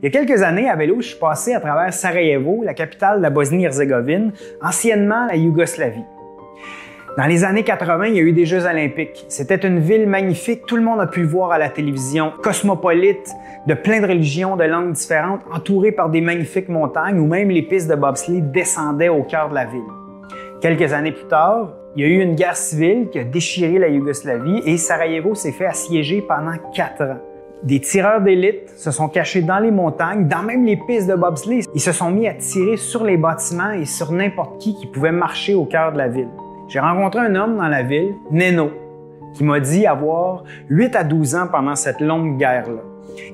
Il y a quelques années, à vélo, je suis passé à travers Sarajevo, la capitale de la Bosnie-Herzégovine, anciennement la Yougoslavie. Dans les années 80, il y a eu des Jeux olympiques. C'était une ville magnifique, tout le monde a pu le voir à la télévision, cosmopolite, de plein de religions, de langues différentes, entourée par des magnifiques montagnes où même les pistes de bobsleigh descendaient au cœur de la ville. Quelques années plus tard, il y a eu une guerre civile qui a déchiré la Yougoslavie et Sarajevo s'est fait assiéger pendant quatre ans. Des tireurs d'élite se sont cachés dans les montagnes, dans même les pistes de bobsleigh. Ils se sont mis à tirer sur les bâtiments et sur n'importe qui qui pouvait marcher au cœur de la ville. J'ai rencontré un homme dans la ville, Neno, qui m'a dit avoir 8 à 12 ans pendant cette longue guerre-là.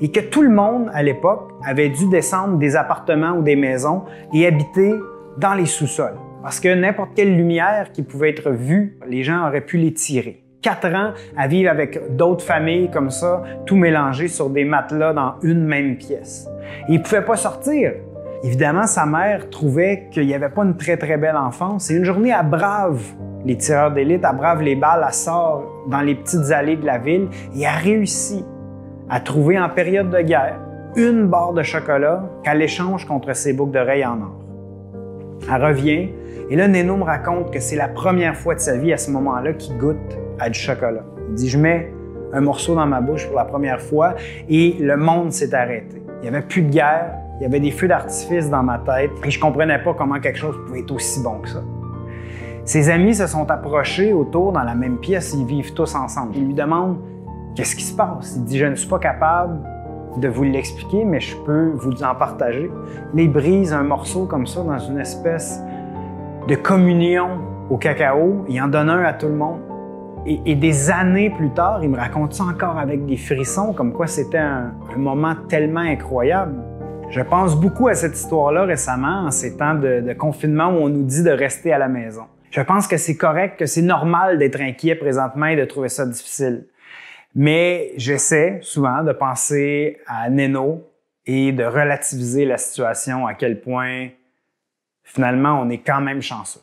Et que tout le monde, à l'époque, avait dû descendre des appartements ou des maisons et habiter dans les sous-sols. Parce que n'importe quelle lumière qui pouvait être vue, les gens auraient pu les tirer quatre ans à vivre avec d'autres familles comme ça, tout mélangé sur des matelas dans une même pièce. Et il pouvait pas sortir. Évidemment, sa mère trouvait qu'il n'y avait pas une très très belle enfance. Et une journée, à brave les tireurs d'élite, elle brave les balles, elle sort dans les petites allées de la ville et a réussi à trouver en période de guerre une barre de chocolat qu'elle échange contre ses boucles d'oreilles en or. Elle revient et là, Neno me raconte que c'est la première fois de sa vie à ce moment-là qu'il goûte à du chocolat. Il dit, je mets un morceau dans ma bouche pour la première fois et le monde s'est arrêté. Il n'y avait plus de guerre, il y avait des feux d'artifice dans ma tête et je comprenais pas comment quelque chose pouvait être aussi bon que ça. Ses amis se sont approchés autour dans la même pièce, ils vivent tous ensemble. Ils lui demandent qu'est-ce qui se passe? Il dit je ne suis pas capable de vous l'expliquer, mais je peux vous en partager. Il brise un morceau comme ça dans une espèce de communion au cacao, il en donne un à tout le monde. Et, des années plus tard, il me raconte ça encore avec des frissons, comme quoi c'était un, moment tellement incroyable. Je pense beaucoup à cette histoire-là récemment, en ces temps de, confinement où on nous dit de rester à la maison. Je pense que c'est correct, que c'est normal d'être inquiet présentement et de trouver ça difficile. Mais j'essaie souvent de penser à Neno et de relativiser la situation, à quel point finalement on est quand même chanceux.